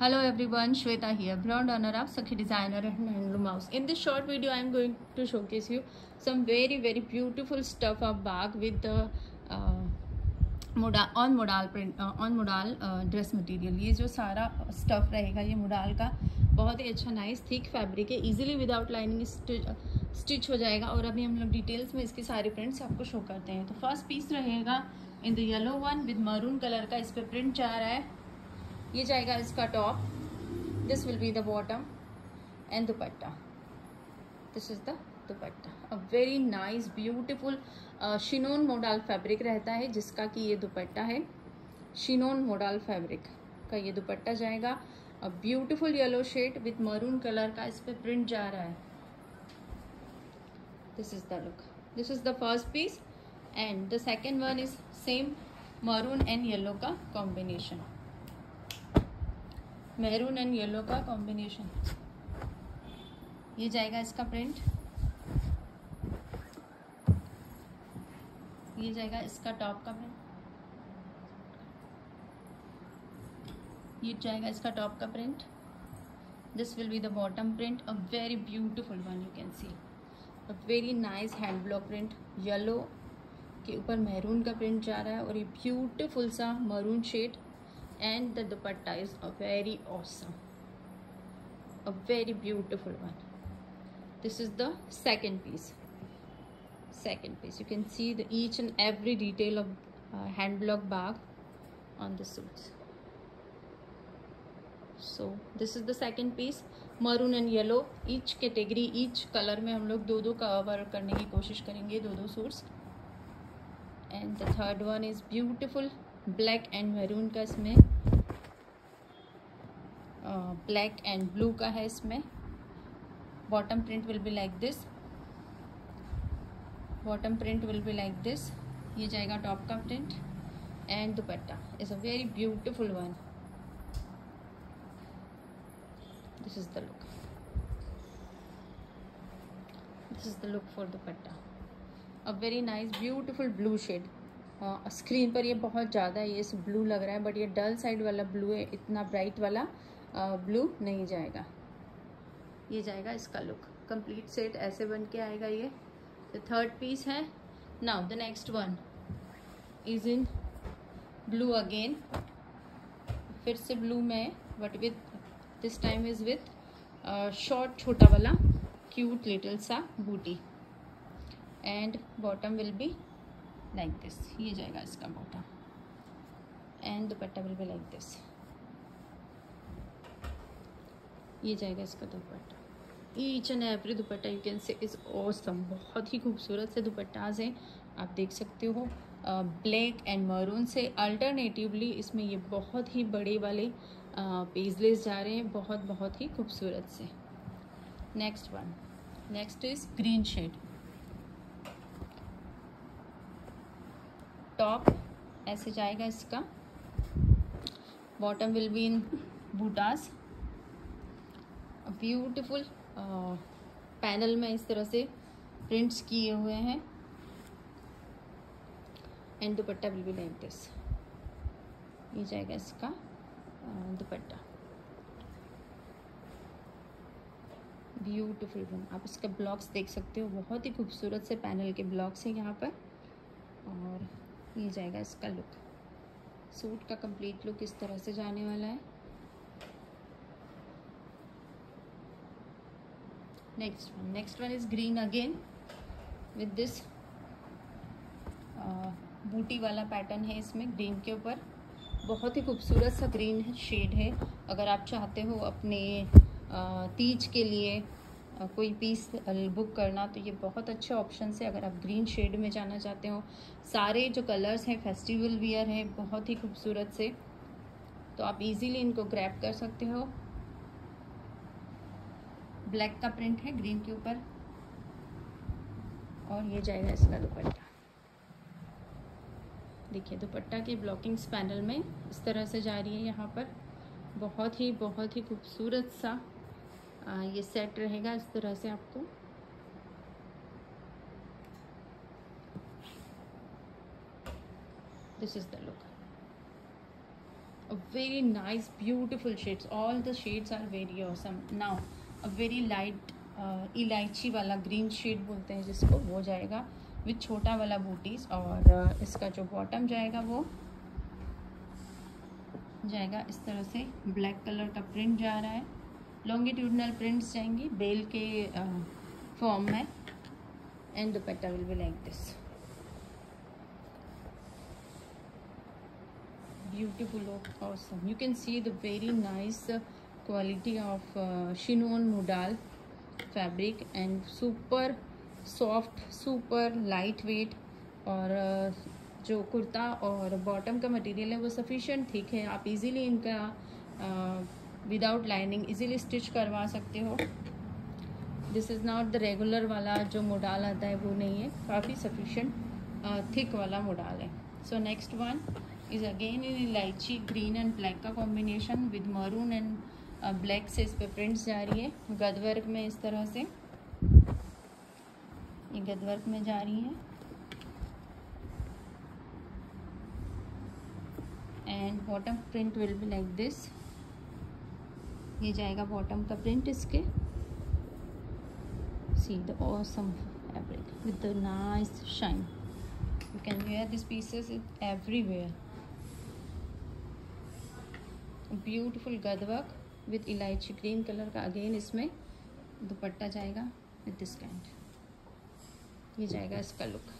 Hello everyone Shweta here brand owner of Sakhi designer and handloom house in this short video I am going to showcase you some very very beautiful stuff of Bagh with on modal print on modal dress material ये जो सारा stuff रहेगा, ये मुडाल का, बहुत ही अच्छा nice thick fabric है. इजिली विदाउट लाइनिंग स्टिच हो जाएगा और अभी हम लोग डिटेल्स में इसके सारे प्रिंट्स आपको शो करते हैं. तो फ़र्स्ट पीस रहेगा in the yellow one with maroon colour का, इस पर प्रिंट जा रहा है. ये जाएगा इसका top this will be the bottom and dupatta. This is the dupatta. A very nice beautiful chinon modal fabric रहता है, जिसका कि ये दुपट्टा है. शिनोन मोडाल फैब्रिक का ये दुपट्टा जाएगा. A beautiful yellow shade with maroon colour का इस पर प्रिंट जा रहा है. This is the look this is the first piece and the second one is same maroon and yellow का कॉम्बिनेशन मैरून एंड येलो का कॉम्बिनेशन? ये जाएगा इसका प्रिंट ये जाएगा इसका टॉप का प्रिंट ये जाएगा इसका टॉप का print this will be the bottom print a very beautiful one you can see a very nice hand block print yellow के ऊपर मेहरून का प्रिंट जा रहा है और ये ब्यूटिफुल सा maroon shade and the dupatta is a very awesome a very beautiful one this is the second piece second piece you can see the each and every detail of uh, hand block bag on the suits so this is the second piece maroon and yellow each category each color में हम लोग दो दो cover करने की कोशिश करेंगे दो दो suits and the third one is beautiful black and maroon का इसमें ब्लैक एंड ब्लू का है इसमें। Bottom print will be like this. Bottom print will be like this. ये जाएगा टॉप का print. And dupatta. Is a very beautiful one. This is the look this is the look for dupatta. A very nice beautiful blue shade screen पर ये बहुत ज़्यादा ये blue लग रहा है बट ये डल साइड वाला ब्लू है, इतना ब्राइट वाला ब्लू नहीं जाएगा। ये जाएगा इसका लुक कंप्लीट सेट ऐसे बन के आएगा ये। थर्ड पीस है। Now the next one is in blue again फिर से ब्लू में but with this time is with short छोटा वाला क्यूट लिटिल सा बूटी and bottom will be like this ये जाएगा इसका bottom and dupatta will be like this ये जाएगा इसका dupatta. Each and every dupatta you can say is awesome बहुत ही खूबसूरत से दुपट्टाज हैं. आप देख सकते हो ब्लैक एंड मरून से अल्टरनेटिवली इसमें ये बहुत ही बड़े वाले पेजलेस जा रहे हैं. बहुत बहुत ही खूबसूरत से. Next one next is green shade top ऐसे जाएगा इसका। बॉटम विल बी इन बूटास ब्यूटिफुल पैनल में इस तरह से प्रिंट्स किए हुए हैं। And dupatta will be like this ये जाएगा इसका दुपट्टा। ब्यूटिफुल आप इसके ब्लॉक्स देख सकते हो। बहुत ही खूबसूरत से पैनल के ब्लॉक्स हैं यहाँ पर। ये जाएगा इसका लुक सूट का कंप्लीट लुक इस तरह से जाने वाला है. Next one next one is green again with this बूटी वाला पैटर्न है इसमें ग्रीन के ऊपर. बहुत ही खूबसूरत सा ग्रीन शेड है. अगर आप चाहते हो अपने uh, तीज के लिए कोई पीस बुक करना तो ये बहुत अच्छे ऑप्शन है। अगर आप ग्रीन शेड में जाना चाहते हो, सारे जो कलर्स हैं फेस्टिवल वियर हैं, बहुत ही खूबसूरत से तो आप इजीली इनको ग्रैप कर सकते हो। ब्लैक का प्रिंट है ग्रीन के ऊपर। और ये जाएगा इसका दुपट्टा। देखिए, दुपट्टा के ब्लॉकिंग्स पैनल में इस तरह से जा रही है यहाँ पर। बहुत ही बहुत ही खूबसूरत सा ये सेट रहेगा इस तरह से आपको। This is the look a very nice, beautiful shades. All the shades are very awesome. Now, a very light इलायची वाला ग्रीन शेड बोलते हैं जिसको, वो जाएगा विथ छोटा वाला बूटीज और इसका जो बॉटम जाएगा वो, जाएगा इस तरह से। ब्लैक कलर का प्रिंट जा रहा है। लॉन्गिट्यूडनल प्रिंट्स जाएँगी, बेल के फॉर्म में and dupatta will be like this beautiful awesome you can see the very nice quality of chinon modal fabric and super soft super light weight और जो कुर्ता और बॉटम का मटेरियल है वो सफिशेंट ठीक है। आप इजीली इनका विदाउट लाइनिंग इजीली स्टिच करवा सकते हो। This is not the regular वाला जो मोडाल आता है, वो नहीं है। काफ़ी सफिशेंट थिक वाला मोडाल है। So next one is again in elaichi green and black का combination with maroon and black से इस पर प्रिंट्स जा रही है। गदवर्क में इस तरह से। ये गदवर्क में जा रही है। And bottom print will be like this ये जाएगा बॉटम का प्रिंट इसके। See the awesome fabric with the nice shine. You can wear these pieces everywhere. Beautiful गदवर्क with elaichi green colour का अगेन इसमें दुपट्टा जाएगा विद दिस कैंड ये जाएगा इसका लुक